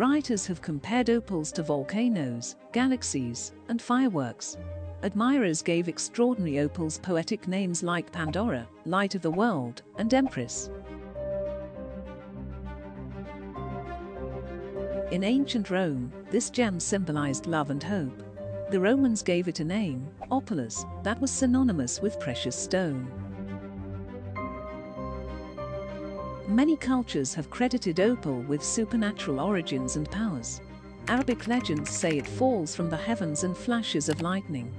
Writers have compared opals to volcanoes, galaxies, and fireworks. Admirers gave extraordinary opals poetic names like Pandora, Light of the World, and Empress. In ancient Rome, this gem symbolized love and hope. The Romans gave it a name, opalus, that was synonymous with precious stone. Many cultures have credited opal with supernatural origins and powers. Arabic legends say it falls from the heavens in flashes of lightning.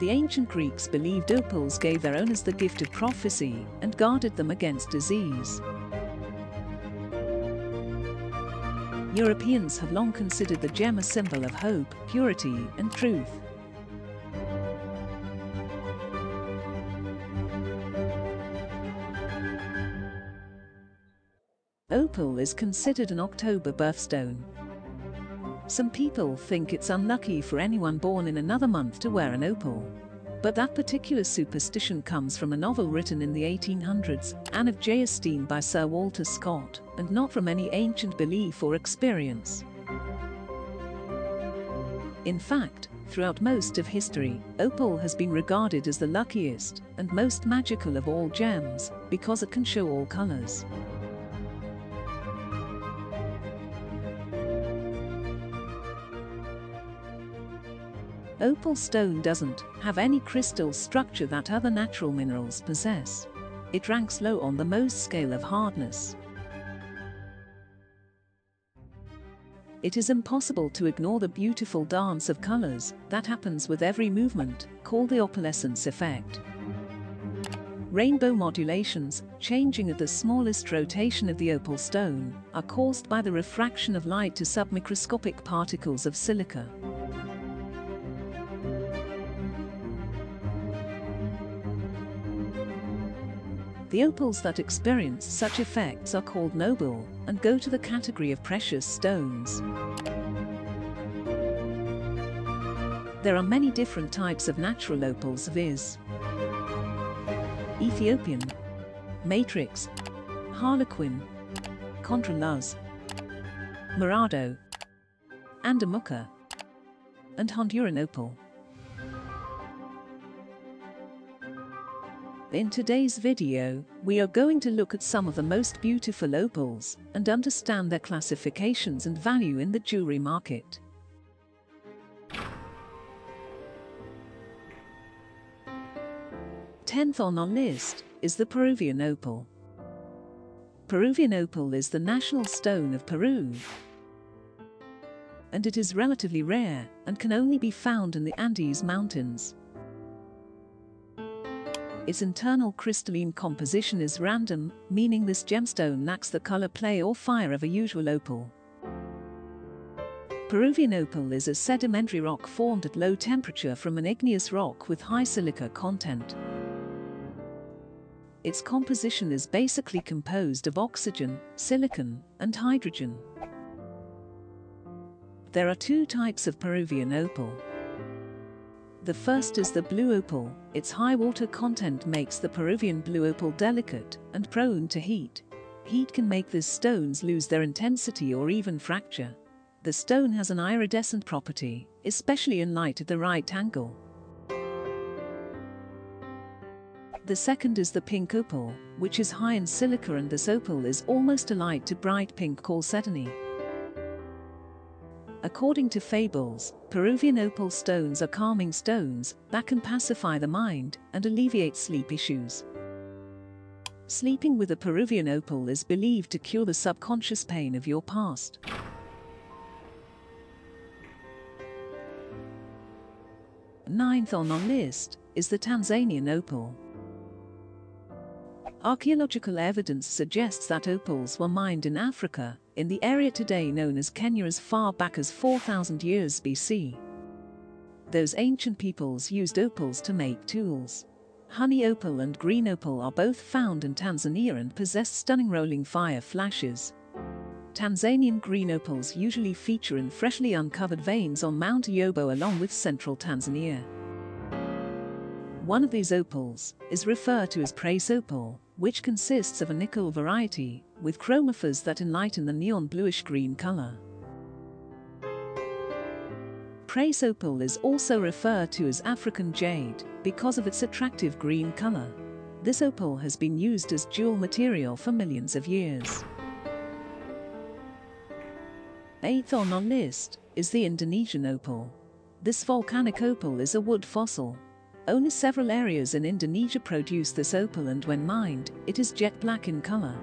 The ancient Greeks believed opals gave their owners the gift of prophecy and guarded them against disease. Europeans have long considered the gem a symbol of hope, purity, and truth. Opal is considered an October birthstone. Some people think it's unlucky for anyone born in another month to wear an opal. But that particular superstition comes from a novel written in the 1800s, Anne of Geierstein by Sir Walter Scott, and not from any ancient belief or experience. In fact, throughout most of history, opal has been regarded as the luckiest and most magical of all gems because it can show all colors. Opal stone doesn't have any crystal structure that other natural minerals possess. It ranks low on the Mohs scale of hardness. It is impossible to ignore the beautiful dance of colors that happens with every movement, called the opalescence effect. Rainbow modulations, changing at the smallest rotation of the opal stone, are caused by the refraction of light to submicroscopic particles of silica. The opals that experience such effects are called noble and go to the category of precious stones. There are many different types of natural opals viz. Ethiopian, Matrix, Harlequin, Contraluz, Morado, Andamooka, and Honduran opal. In today's video, we are going to look at some of the most beautiful opals and understand their classifications and value in the jewelry market. Tenth on our list is the Peruvian opal. Peruvian opal is the national stone of Peru, and it is relatively rare and can only be found in the Andes Mountains. Its internal crystalline composition is random, meaning this gemstone lacks the color play or fire of a usual opal. Peruvian opal is a sedimentary rock formed at low temperature from an igneous rock with high silica content. Its composition is basically composed of oxygen, silicon, and hydrogen. There are two types of Peruvian opal. The first is the blue opal. Its high water content makes the Peruvian blue opal delicate and prone to heat. Heat can make these stones lose their intensity or even fracture. The stone has an iridescent property, especially in light at the right angle. The second is the pink opal, which is high in silica and this opal is almost a light to bright pink chalcedony. According to fables, Peruvian opal stones are calming stones that can pacify the mind and alleviate sleep issues. Sleeping with a Peruvian opal is believed to cure the subconscious pain of your past. Ninth on our list is the Tanzanian opal. Archaeological evidence suggests that opals were mined in Africa, in the area today known as Kenya as far back as 4000 years BC. Those ancient peoples used opals to make tools. Honey opal and green opal are both found in Tanzania and possess stunning rolling fire flashes. Tanzanian green opals usually feature in freshly uncovered veins on Mount Yobo along with central Tanzania. One of these opals is referred to as prase opal which consists of a nickel variety with chromophores that enlighten the neon bluish-green color. Prase opal is also referred to as African jade because of its attractive green color. This opal has been used as jewel material for millions of years. Eighth on our list is the Indonesian opal. This volcanic opal is a wood fossil. Only several areas in Indonesia produce this opal and when mined, it is jet black in color.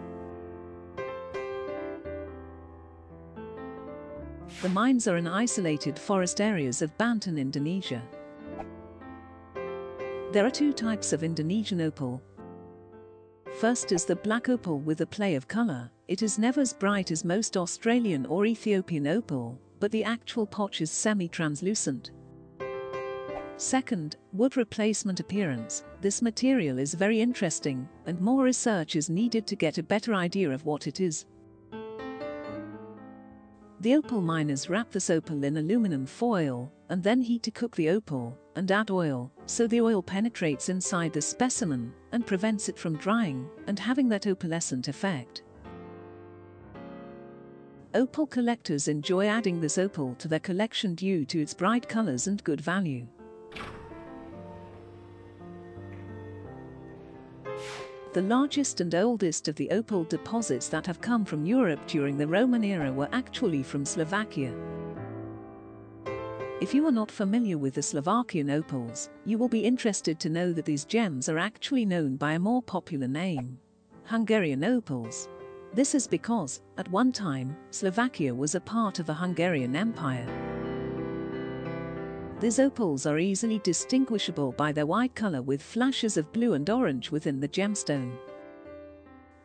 The mines are in isolated forest areas of Banten, Indonesia. There are two types of Indonesian opal. First is the black opal with a play of color. It is never as bright as most Australian or Ethiopian opal, but the actual potch is semi-translucent. Second, wood replacement appearance. This material is very interesting, and more research is needed to get a better idea of what it is. The opal miners wrap this opal in aluminum foil and then heat to cook the opal and add oil so the oil penetrates inside the specimen and prevents it from drying and having that opalescent effect. Opal collectors enjoy adding this opal to their collection due to its bright colors and good value. The largest and oldest of the opal deposits that have come from Europe during the Roman era were actually from Slovakia. If you are not familiar with the Slovakian opals, you will be interested to know that these gems are actually known by a more popular name Hungarian opals. This is because, at one time, Slovakia was a part of the Hungarian Empire. These opals are easily distinguishable by their white color with flashes of blue and orange within the gemstone.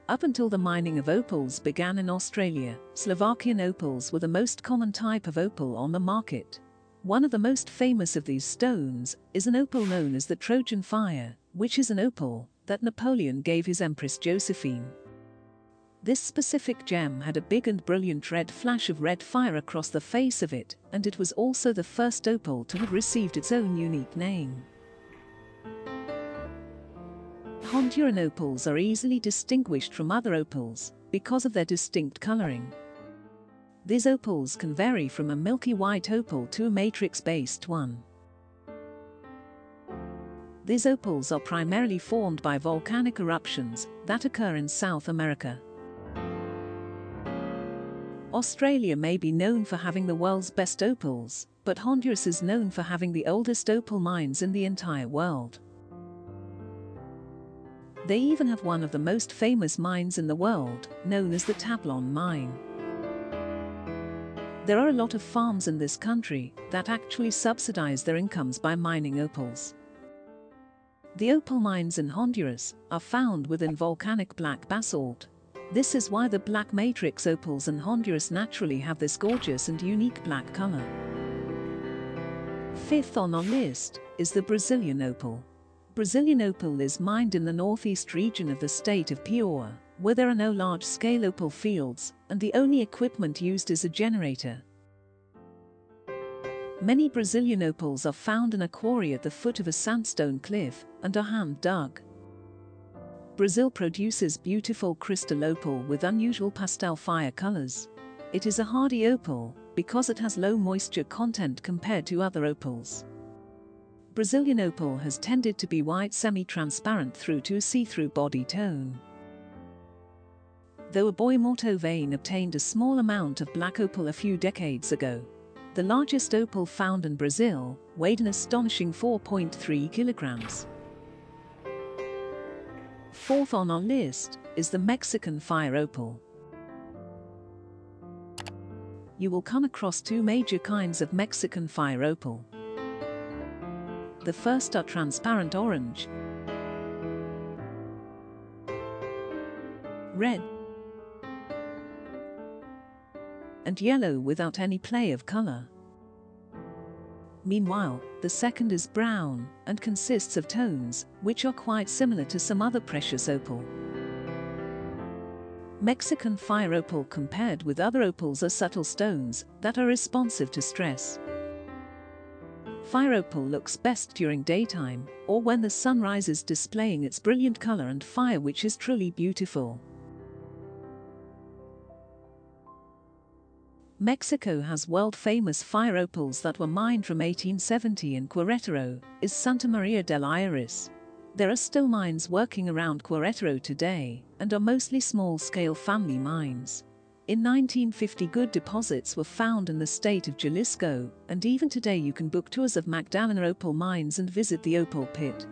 Up until the mining of opals began in Australia, Slovakian opals were the most common type of opal on the market. One of the most famous of these stones is an opal known as the Trojan Fire, which is an opal that Napoleon gave his Empress Josephine. This specific gem had a big and brilliant red flash of red fire across the face of it, and it was also the first opal to have received its own unique name. Honduran opals are easily distinguished from other opals because of their distinct coloring. These opals can vary from a milky white opal to a matrix-based one. These opals are primarily formed by volcanic eruptions that occur in South America. Australia may be known for having the world's best opals, but Honduras is known for having the oldest opal mines in the entire world. They even have one of the most famous mines in the world, known as the Tablon mine. There are a lot of farms in this country that actually subsidize their incomes by mining opals. The opal mines in Honduras are found within volcanic black basalt, this is why the black matrix opals in Honduras naturally have this gorgeous and unique black color. Fifth on our list is the Brazilian opal. Brazilian opal is mined in the northeast region of the state of Piauí, where there are no large-scale opal fields, and the only equipment used is a generator. Many Brazilian opals are found in a quarry at the foot of a sandstone cliff and are hand-dug. Brazil produces beautiful crystal opal with unusual pastel fire colors. It is a hardy opal because it has low moisture content compared to other opals. Brazilian opal has tended to be white semi-transparent through to a see-through body tone. Though a Boi Morto vein obtained a small amount of black opal a few decades ago, the largest opal found in Brazil weighed an astonishing 4.3 kilograms. Fourth on our list is the Mexican fire opal. You will come across two major kinds of Mexican fire opal. The first are transparent orange, red, and yellow without any play of color. Meanwhile, the second is brown and consists of tones which are quite similar to some other precious opal. Mexican fire opal compared with other opals are subtle stones that are responsive to stress. Fire opal looks best during daytime or when the sun rises displaying its brilliant color and fire which is truly beautiful. Mexico has world-famous fire opals that were mined from 1870 in Querétaro, is Santa Maria del Iris. There are still mines working around Querétaro today and are mostly small-scale family mines. In 1950 good deposits were found in the state of Jalisco, and even today you can book tours of Magdalena opal mines and visit the opal pit.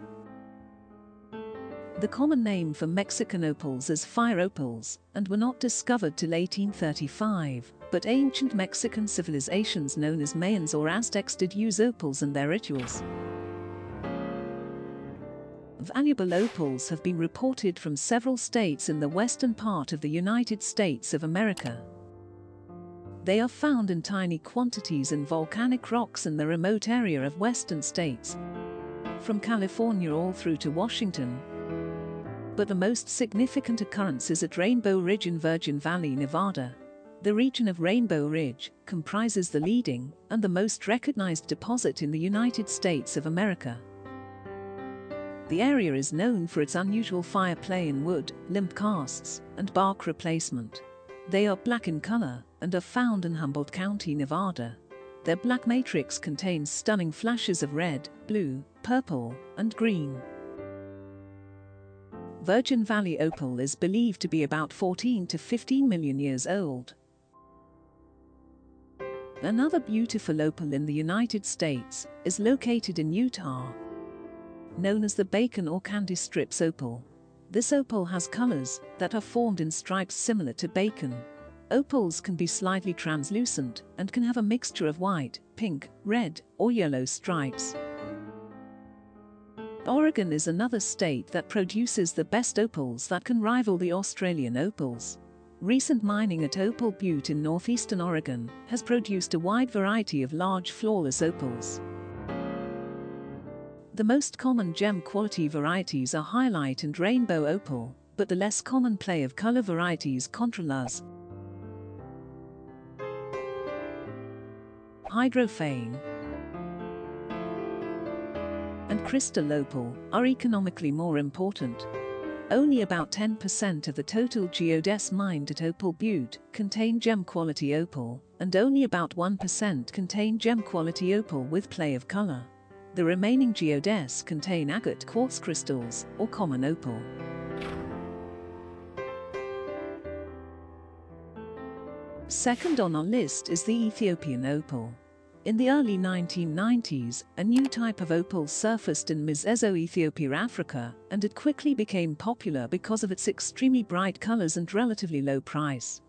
The common name for Mexican opals is fire opals, and were not discovered till 1835, but ancient Mexican civilizations known as Mayans or Aztecs did use opals in their rituals. Valuable opals have been reported from several states in the western part of the United States of America. They are found in tiny quantities in volcanic rocks in the remote area of western states, from California all through to Washington. But the most significant occurrence is at Rainbow Ridge in Virgin Valley, Nevada. The region of Rainbow Ridge comprises the leading and the most recognized deposit in the United States of America. The area is known for its unusual fire play in wood, limb casts, and bark replacement. They are black in color and are found in Humboldt County, Nevada. Their black matrix contains stunning flashes of red, blue, purple, and green. Virgin Valley opal is believed to be about 14 to 15 million years old. Another beautiful opal in the United States is located in Utah known as the bacon or candy strips opal. This opal has colors that are formed in stripes similar to bacon. Opals can be slightly translucent and can have a mixture of white, pink, red, or yellow stripes. Oregon is another state that produces the best opals that can rival the Australian opals. Recent mining at Opal Butte in northeastern Oregon has produced a wide variety of large flawless opals. The most common gem quality varieties are highlight and rainbow opal, but the less common play of color varieties contraluz, hydrophane, and crystal opal are economically more important. Only about 10% of the total geodes mined at Opal Butte contain gem quality opal, and only about 1% contain gem quality opal with play of color. The remaining geodes contain agate quartz crystals or common opal. Second on our list is the Ethiopian opal. In the early 1990s, a new type of opal surfaced in Mezezo, Ethiopia, Africa, and it quickly became popular because of its extremely bright colors and relatively low price.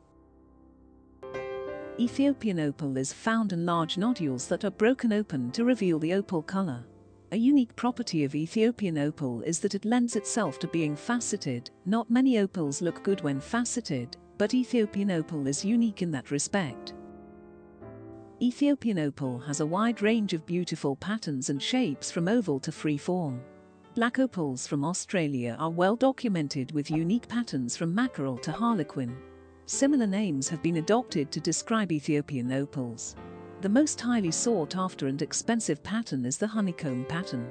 Ethiopian opal is found in large nodules that are broken open to reveal the opal color. A unique property of Ethiopian opal is that it lends itself to being faceted. Not many opals look good when faceted, but Ethiopian opal is unique in that respect. Ethiopian opal has a wide range of beautiful patterns and shapes from oval to freeform. Black opals from Australia are well documented with unique patterns from mackerel to harlequin. Similar names have been adopted to describe Ethiopian opals. The most highly sought after and expensive pattern is the honeycomb pattern.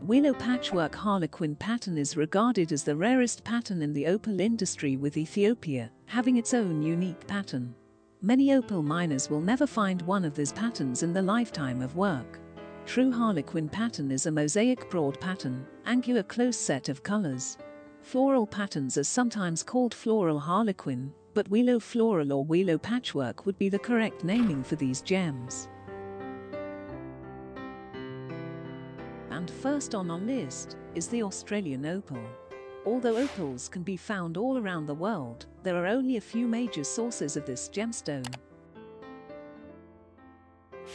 Willow patchwork harlequin pattern is regarded as the rarest pattern in the opal industry with Ethiopia having its own unique pattern. Many opal miners will never find one of these patterns in the lifetime of work. True harlequin pattern is a mosaic broad pattern, angular close set of colors. Floral patterns are sometimes called floral harlequin, but willow floral or willow patchwork would be the correct naming for these gems. And first on our list is the Australian opal. Although opals can be found all around the world, there are only a few major sources of this gemstone.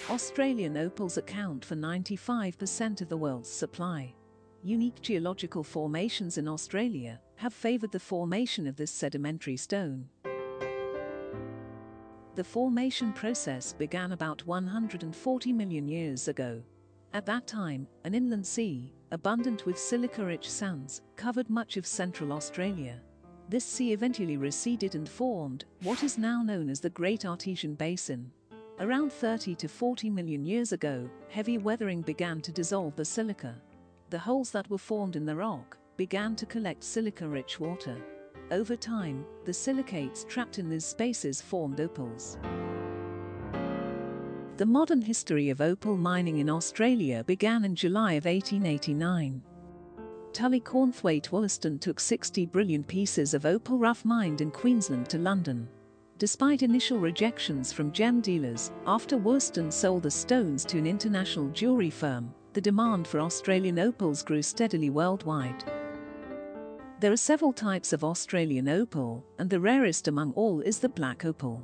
Australian opals account for 95% of the world's supply unique geological formations in Australia have favored the formation of this sedimentary stone. The formation process began about 140 million years ago. At that time, an inland sea, abundant with silica-rich sands, covered much of central Australia. This sea eventually receded and formed what is now known as the Great Artesian Basin. Around 30 to 40 million years ago, heavy weathering began to dissolve the silica the holes that were formed in the rock began to collect silica-rich water. Over time, the silicates trapped in these spaces formed opals. The modern history of opal mining in Australia began in July of 1889. Tully Cornthwaite Wollaston took 60 brilliant pieces of opal rough mined in Queensland to London. Despite initial rejections from gem dealers, after Wollaston sold the stones to an international jewelry firm, the demand for Australian opals grew steadily worldwide. There are several types of Australian opal, and the rarest among all is the black opal.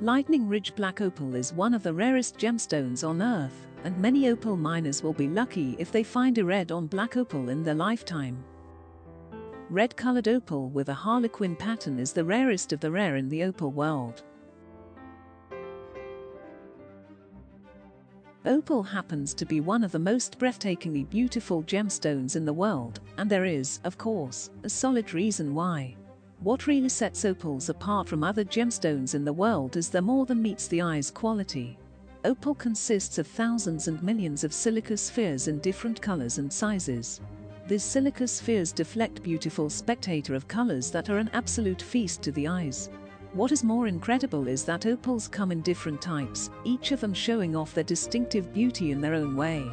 Lightning Ridge Black Opal is one of the rarest gemstones on Earth, and many opal miners will be lucky if they find a red on black opal in their lifetime. Red-colored opal with a harlequin pattern is the rarest of the rare in the opal world. Opal happens to be one of the most breathtakingly beautiful gemstones in the world, and there is, of course, a solid reason why. What really sets opals apart from other gemstones in the world is their more than meets the eye's quality. Opal consists of thousands and millions of silica spheres in different colors and sizes. These silica spheres deflect beautiful spectator of colors that are an absolute feast to the eyes. What is more incredible is that opals come in different types, each of them showing off their distinctive beauty in their own way.